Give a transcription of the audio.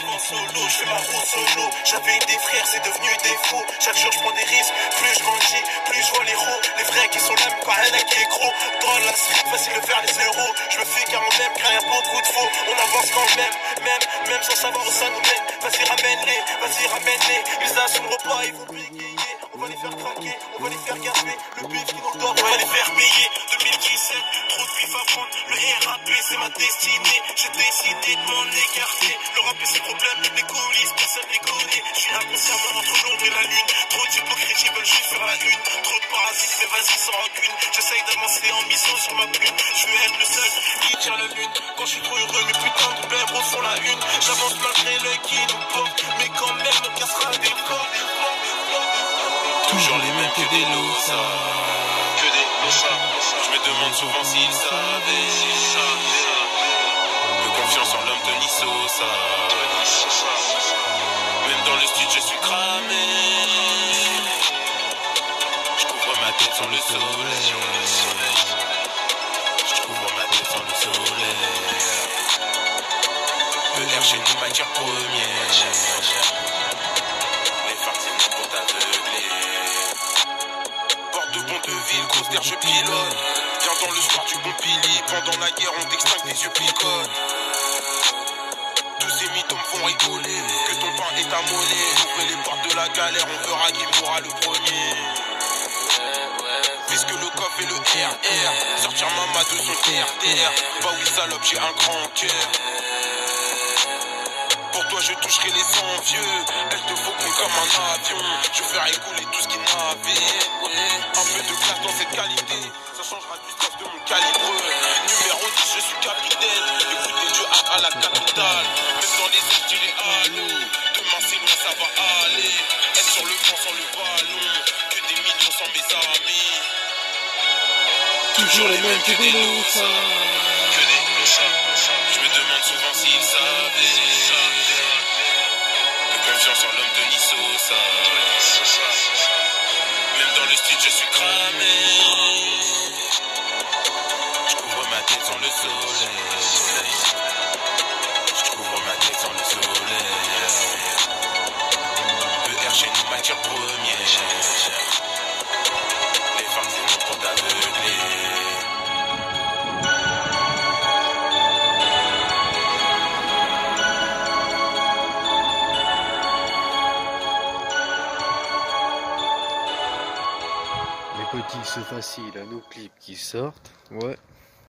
solo, je fais ma route solo. J'avais des frères, c'est devenu des faux. Chaque jour je prends des risques, plus je grandis, plus je vois les héros. Les vrais qui sont là, mais pas un qui est gros. Dans la suite, facile de faire les zéros. Je me fais car on aime, car y'a beaucoup de faux. On avance quand même, même, même sans savoir où ça nous mène. Vas-y, ramène-les, vas-y, ramène-les. Ils assumeront pas, ils vont bégayer. Va les faire craquer, on va les faire gasper. Le bif qui nous dort, on va les faire payer. 2017, trop de bif à prendre. Le RAP, c'est ma destinée. J'ai décidé de m'en écarter. Le rap et ses problèmes, les coulisses, personne les connaît. Je suis inconsciemment entre l'ombre et la lune. Trop d'hypocrites, ils veulent juste faire la une. Trop de parasites, mais vas-y sans rancune. J'essaye d'avancer en mission sur ma plume. Je veux être le seul qui tient la lune. Quand je suis trop heureux, mes putains de bébros font la une. J'avance malgré Toujours les mêmes que des ça. Que des. Je me demande souvent s'ils savaient. Peu confiance en l'homme de Nisso, ça. Même dans le studio, je suis cramé. Je couvre ma tête sans le soleil. Je couvre ma tête sans le soleil. ER chez nous, matière première. Je pilote. Viens dans le soir du bon pili. Pendant la guerre, on t'extingue, les yeux picotent. Tous ces mythos me font rigoler. Que ton pain est monnaie. Ouvrez les portes de la galère, on verra qui mourra le premier. Puisque le coffre et le RR Sortir maman de son terre Bah oui salope j'ai un grand cœur Pour toi je toucherai les envieux Elle te faut comme un avion Je ferai écouler tout ce qui navire changera du de mon calibre Numéro 10 je suis capitaine Écoutez Dieu à, à la capitale Même dans les airs tiré à l'eau Demain c'est loin ça va aller Être sur le vent sans le ballon Que des millions sans mes amis Toujours les mêmes que des loups. Que des loups. Je me demande souvent s'ils savaient. De confiance en l'homme de Nisso, ça. Même dans le style, je suis cramé. Tête le soleil. Je couvre ma tête le soleil. ER chez nous, matière première. Les femmes, nous pour t'aveugler. Les petits, c'est facile, à nos clips qui sortent. Ouais.